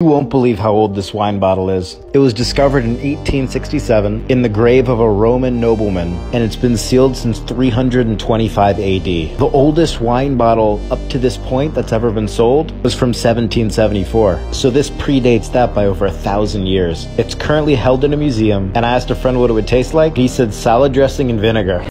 You won't believe how old this wine bottle is. It was discovered in 1867 in the grave of a Roman nobleman, and it's been sealed since 325 AD. The oldest wine bottle up to this point that's ever been sold was from 1774, so this predates that by over a thousand years. It's currently held in a museum, and I asked a friend what it would taste like. He said salad dressing and vinegar.